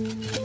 Música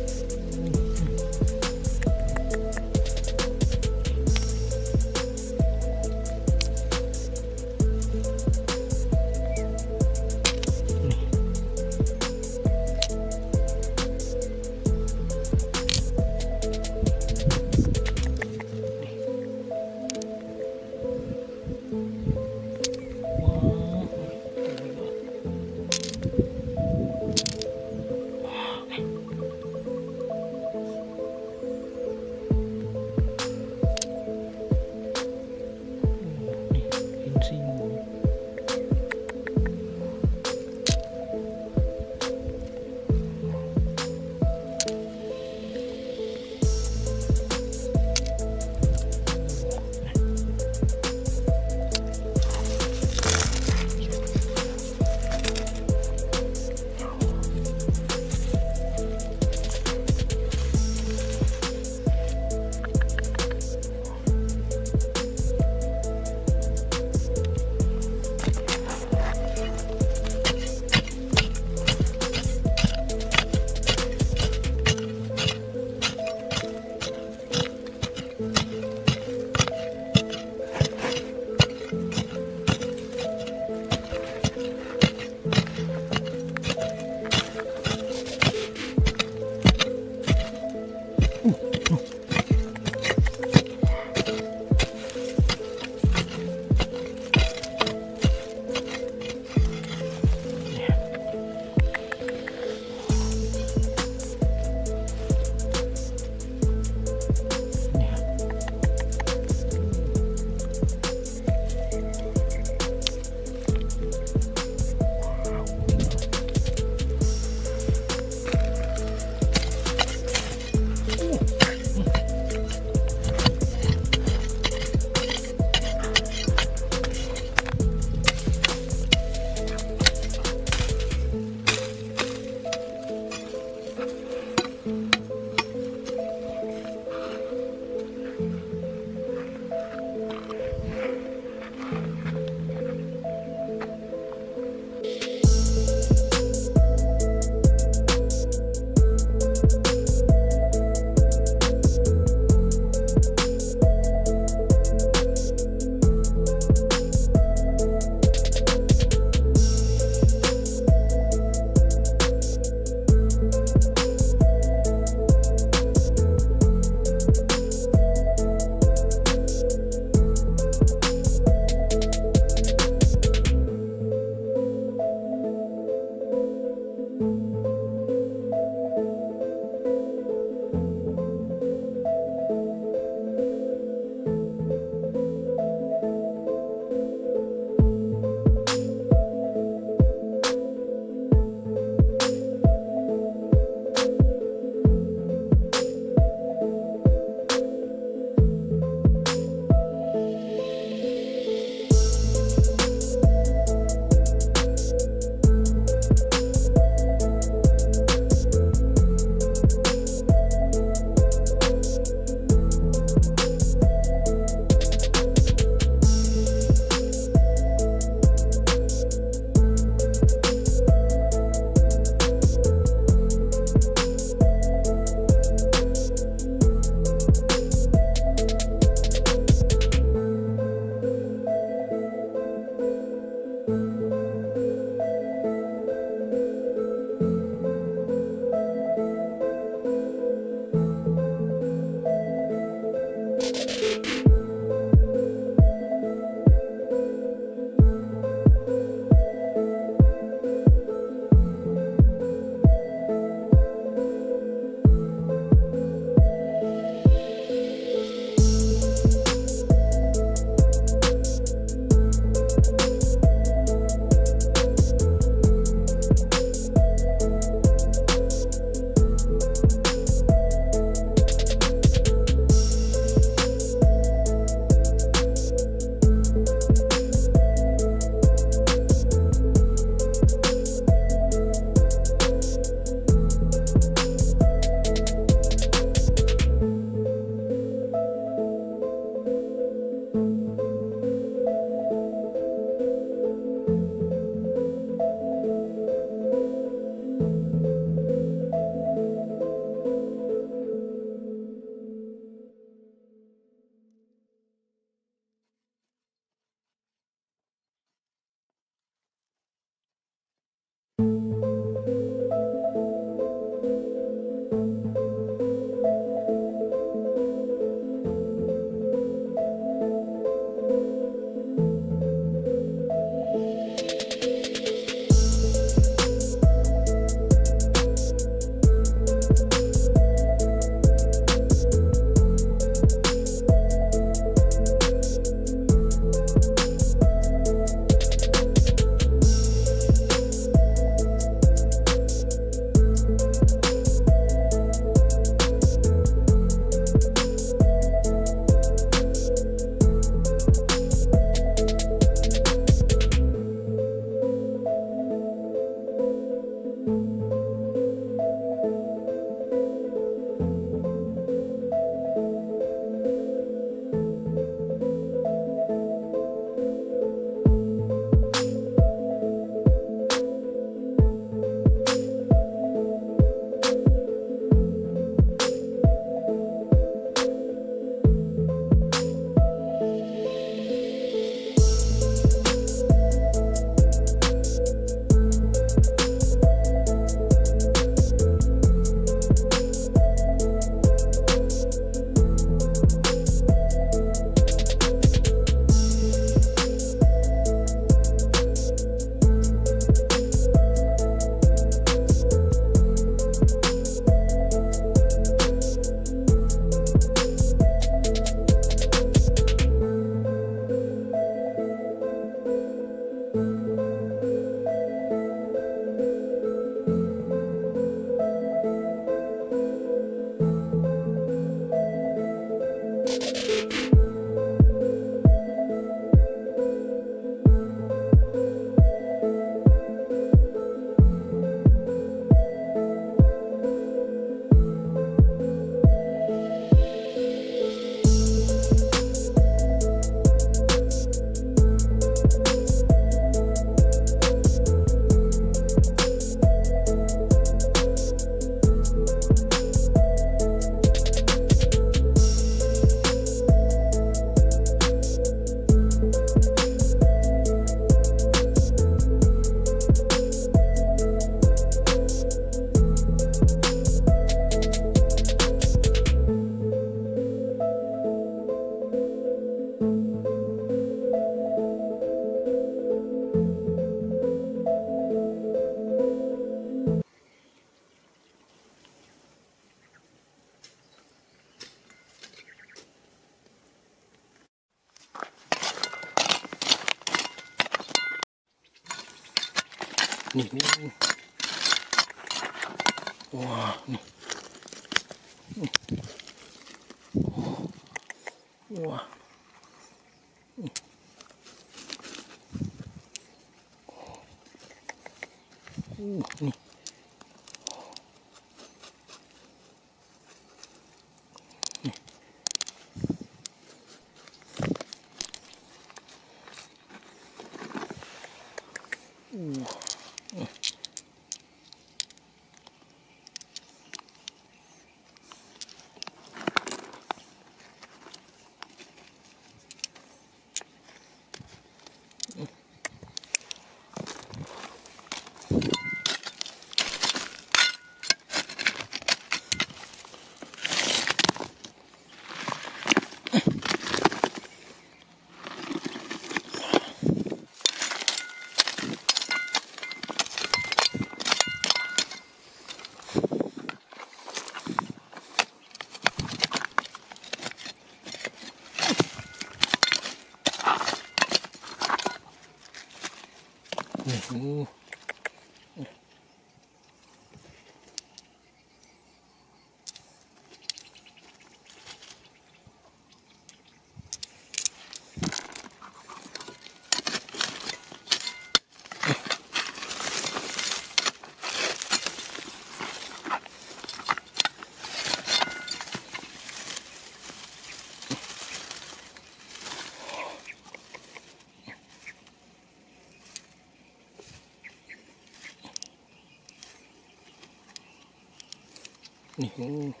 你。嗯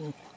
Ooh.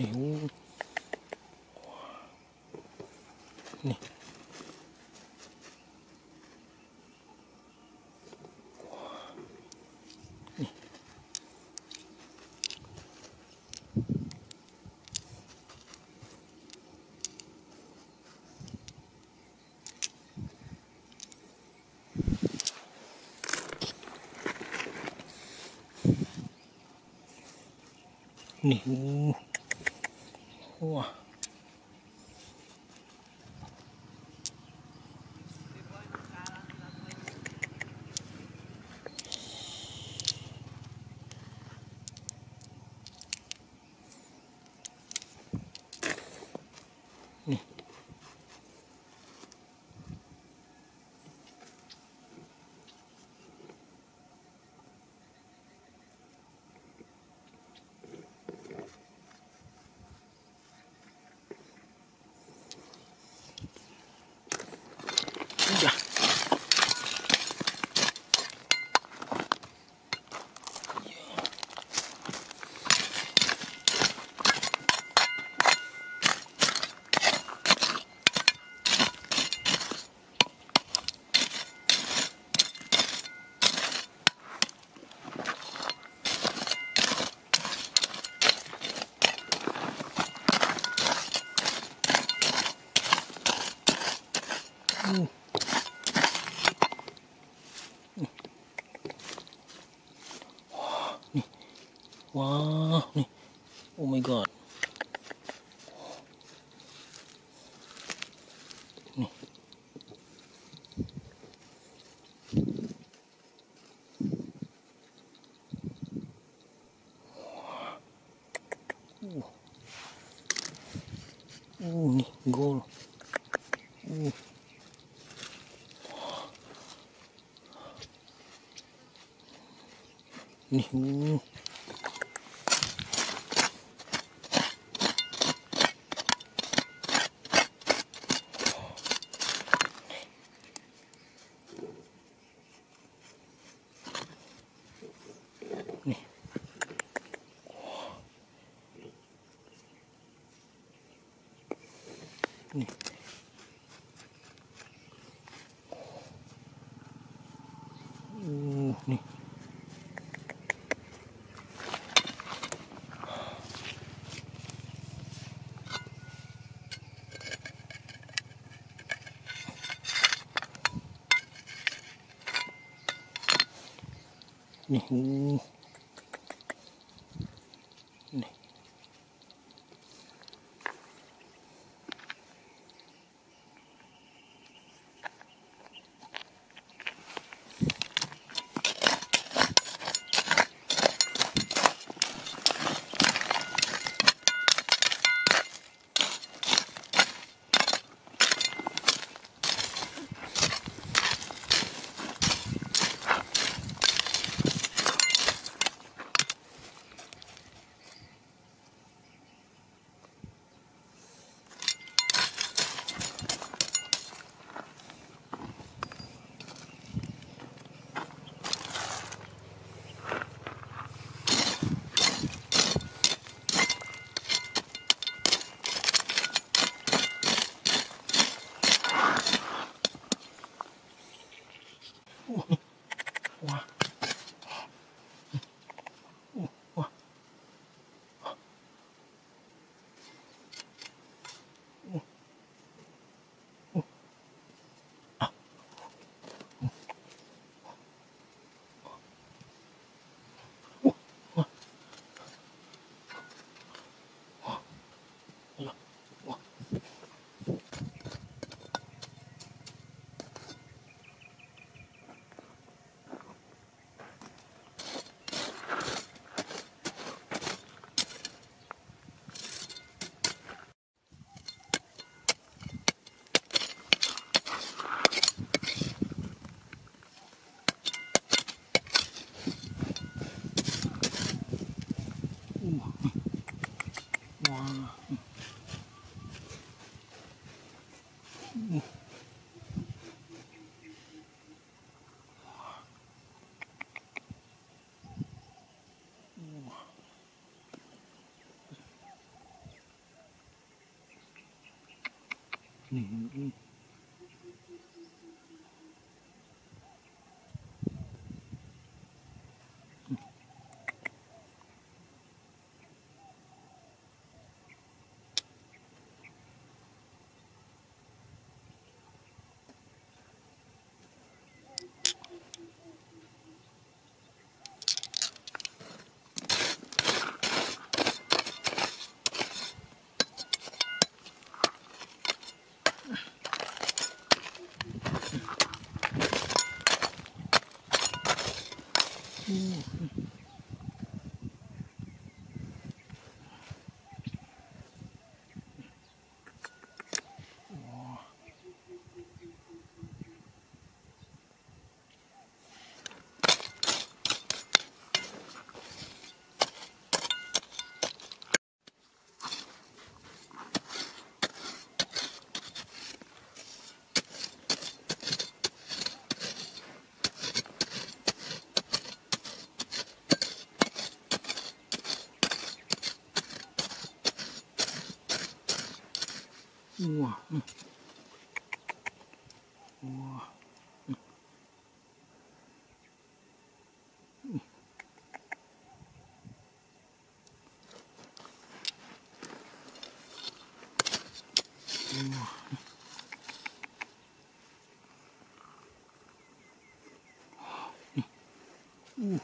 nếu này Nè. こう。Gol. Uh. Nih, uh. นี่นี่ 你。嗯 อืมうわうん。うわうん。うん。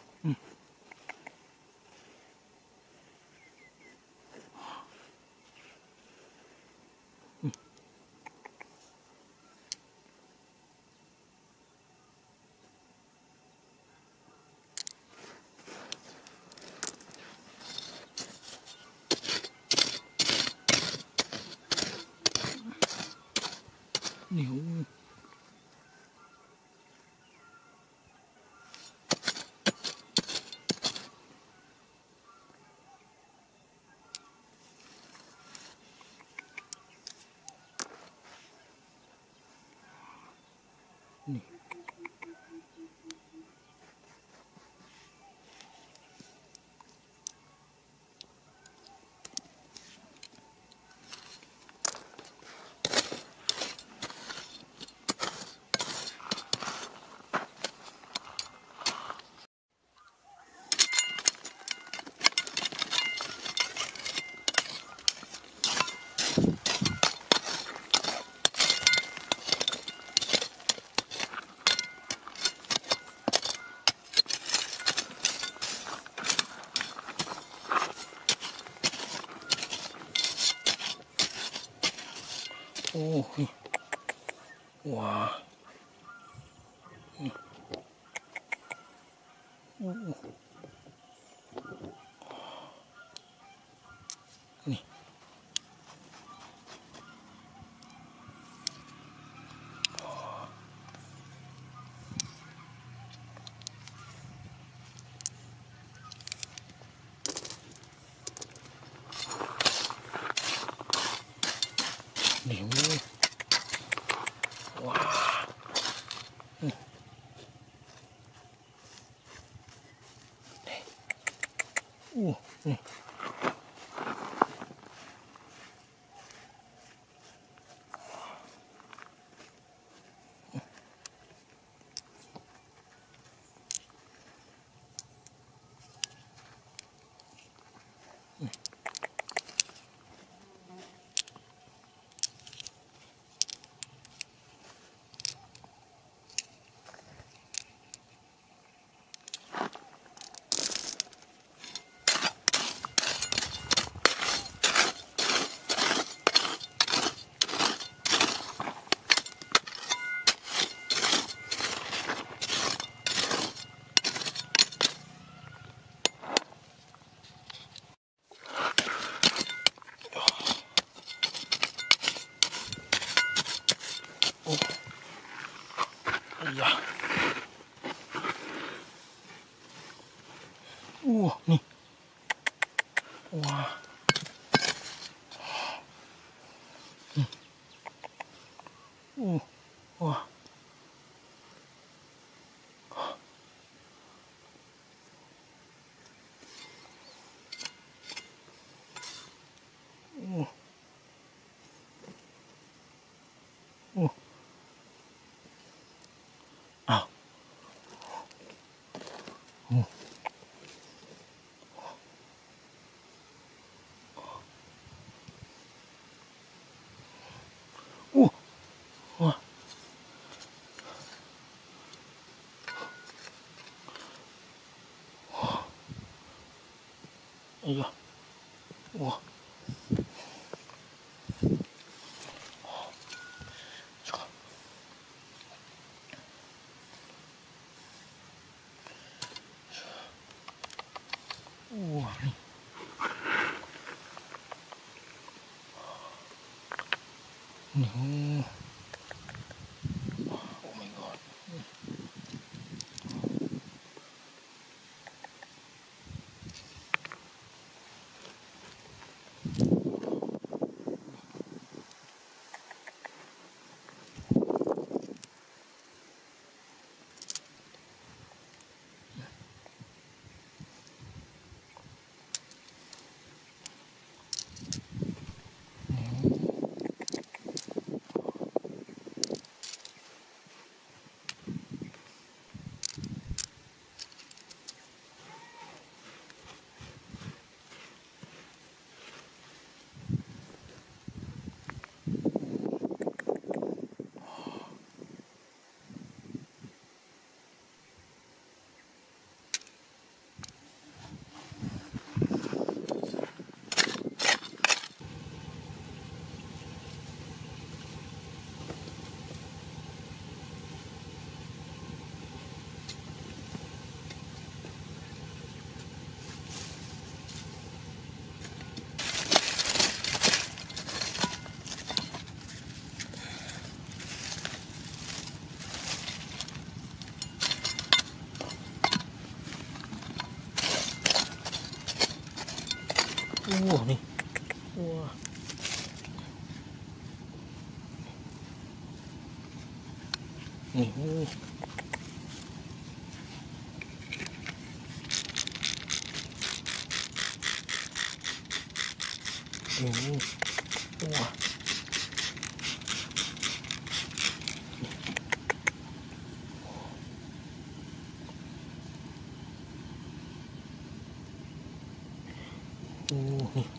Neat. 哇。Yeah. 이거 와 No. ねおおおうわおお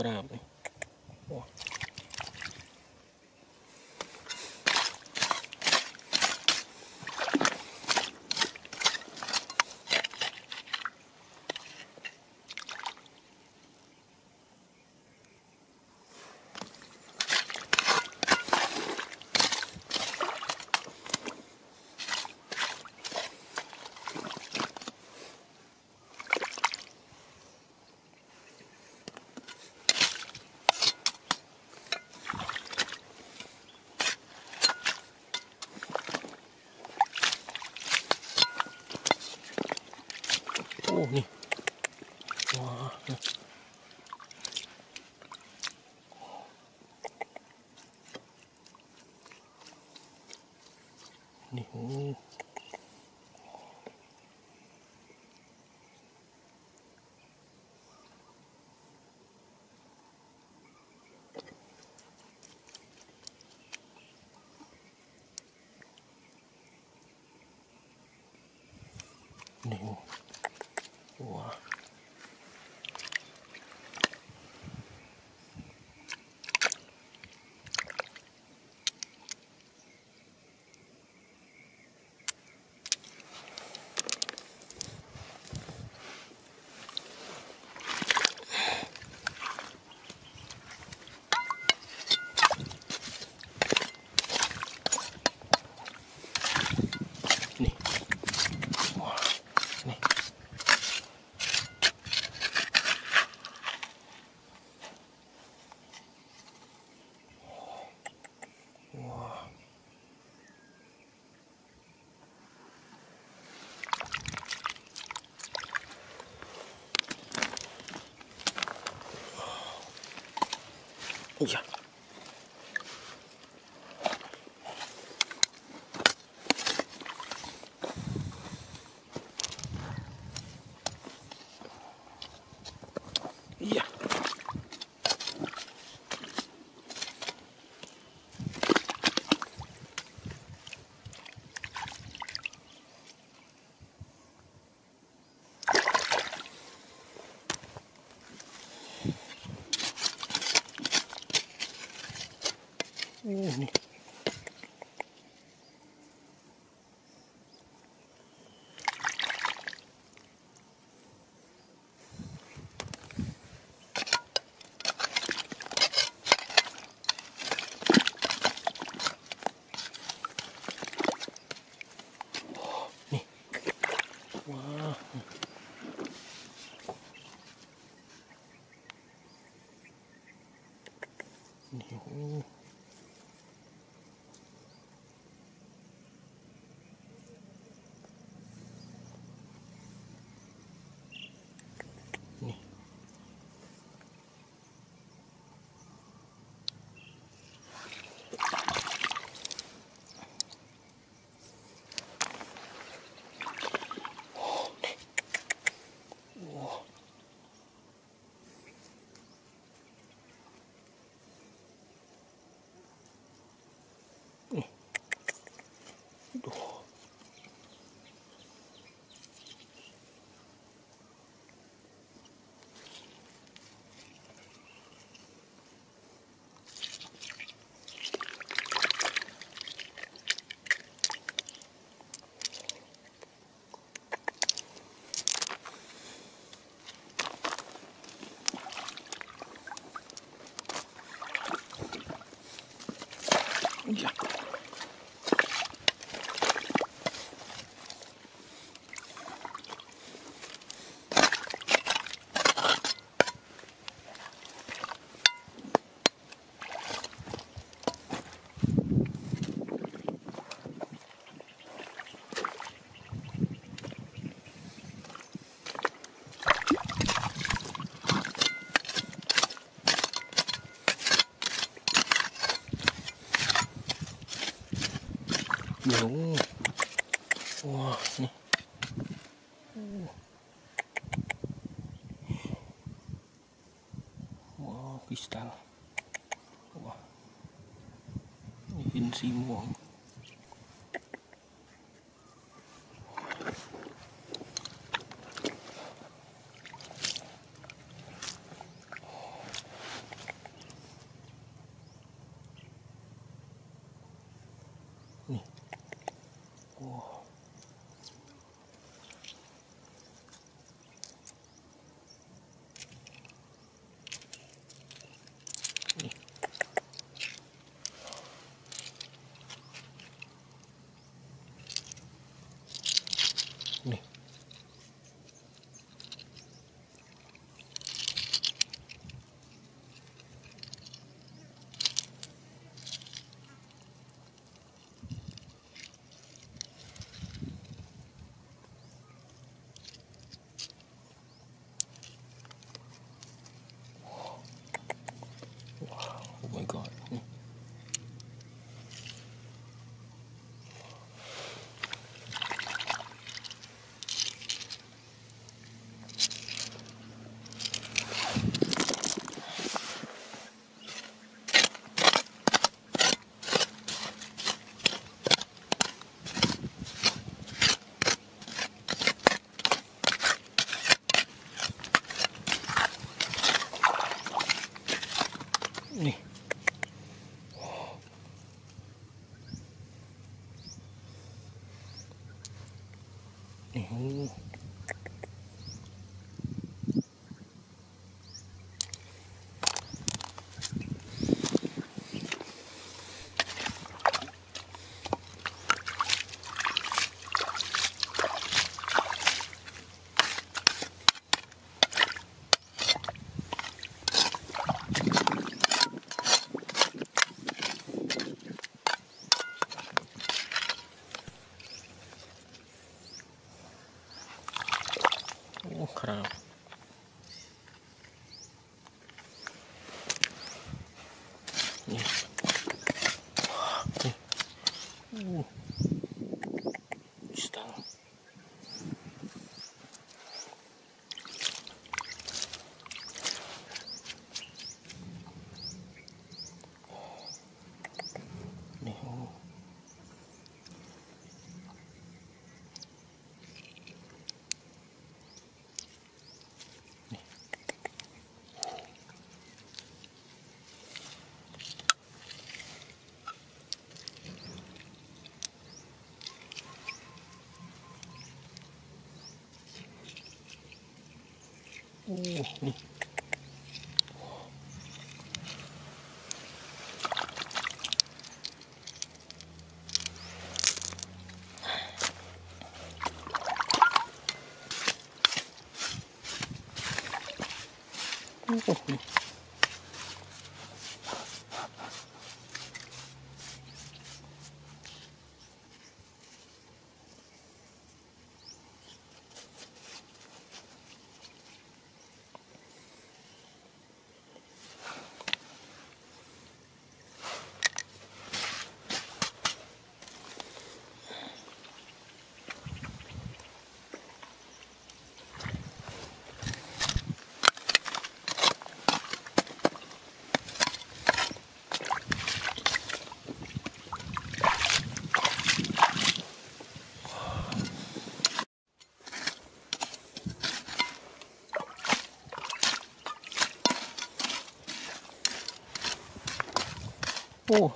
Bravo. ように。あ Yeah. Ooh. Oh. Kristal wah. Ini semua 开了。Oh, 哦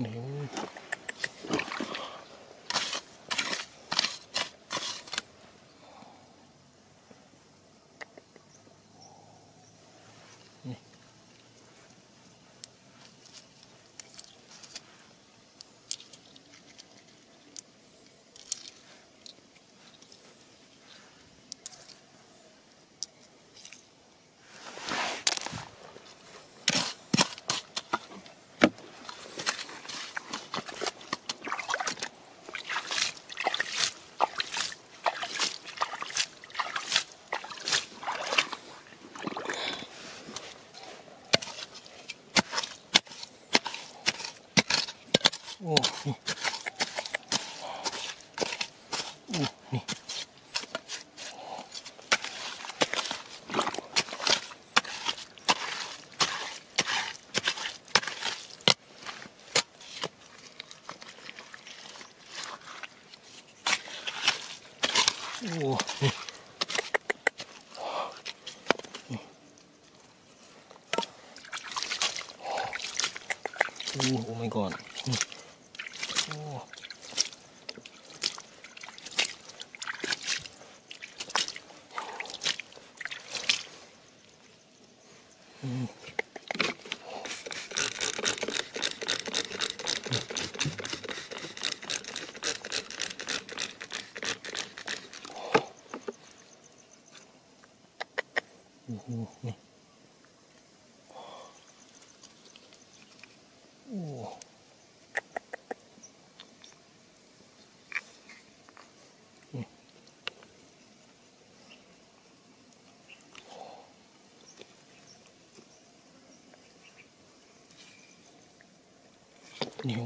没 Ooh. Oh my god. ねおおね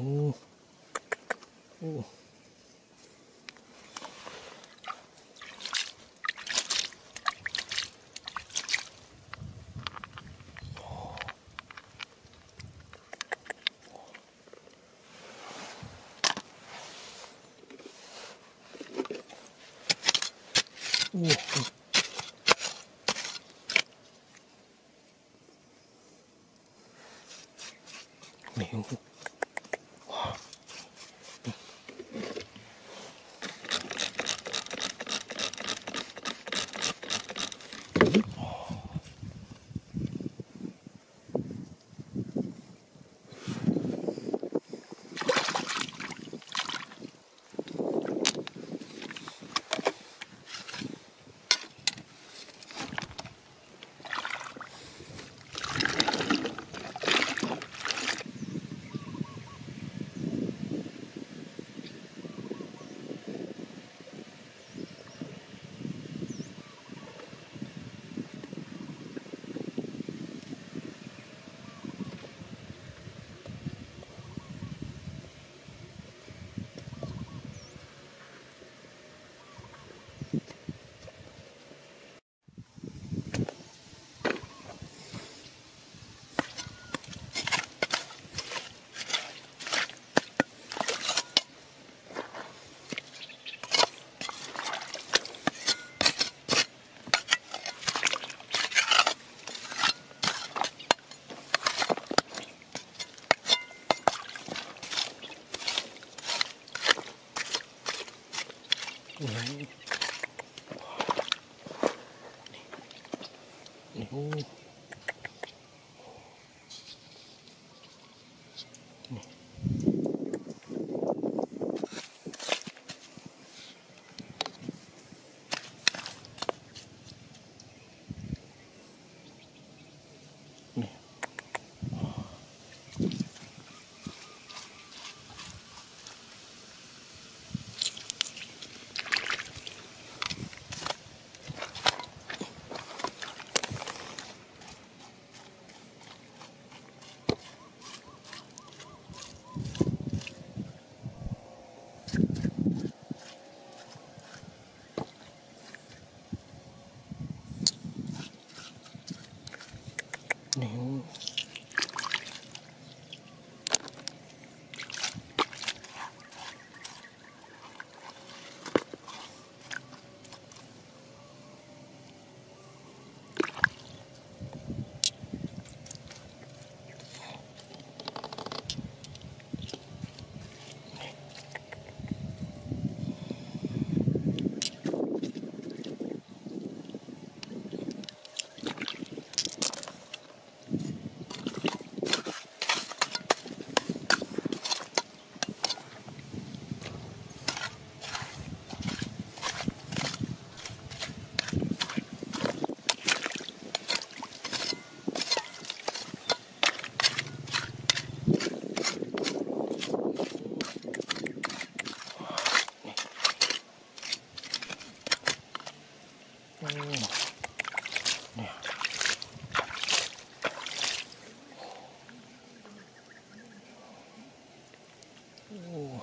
おお Oh.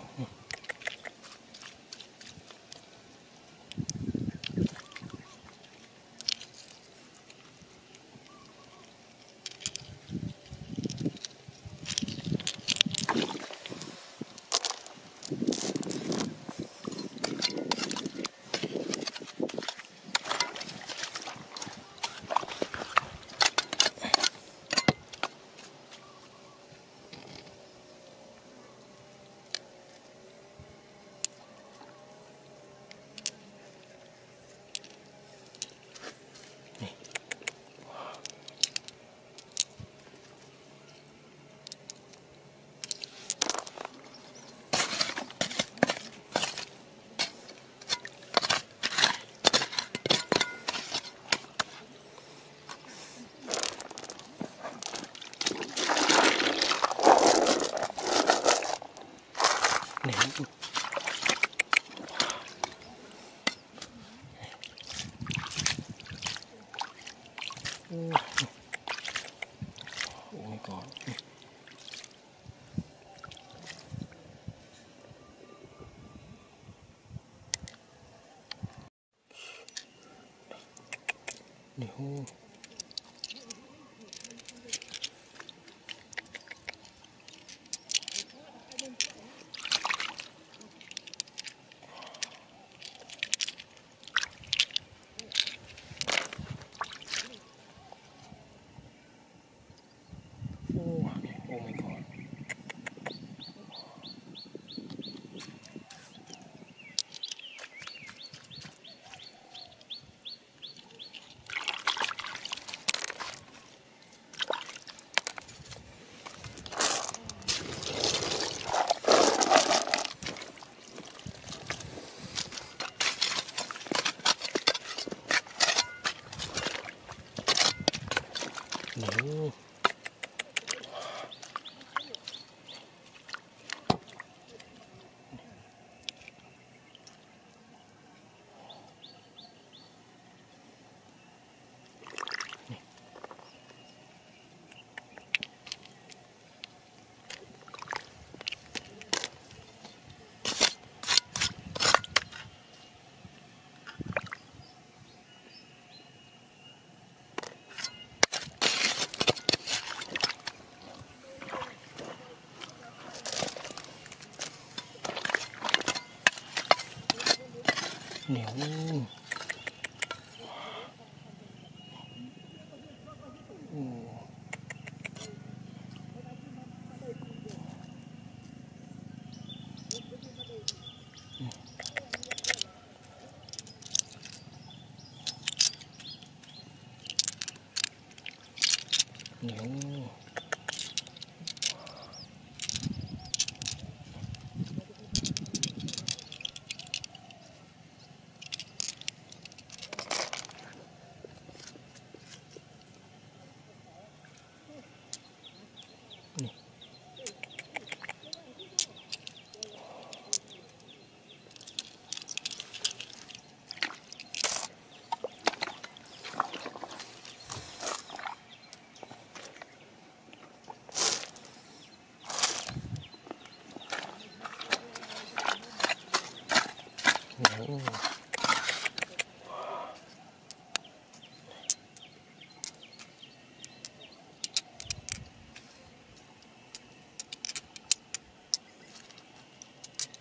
日本 เหนียวเหนียว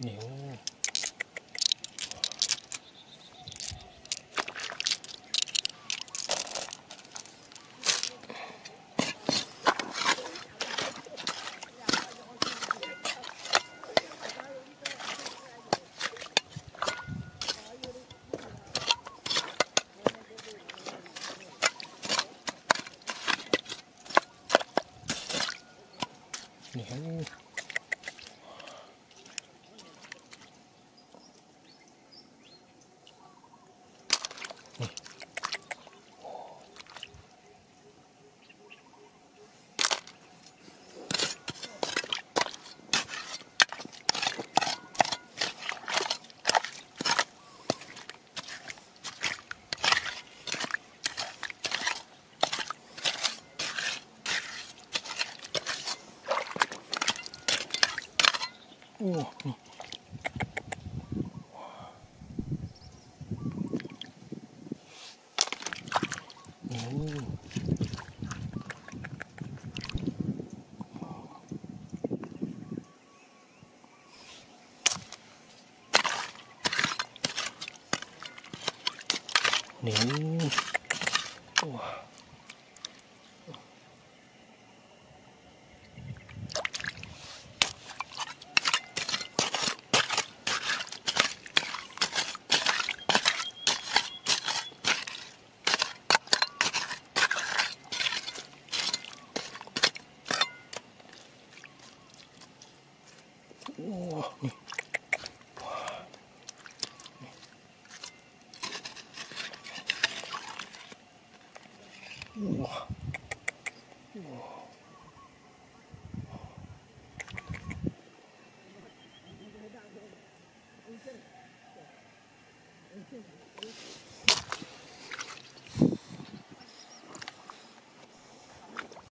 牛 오. 네. Oh.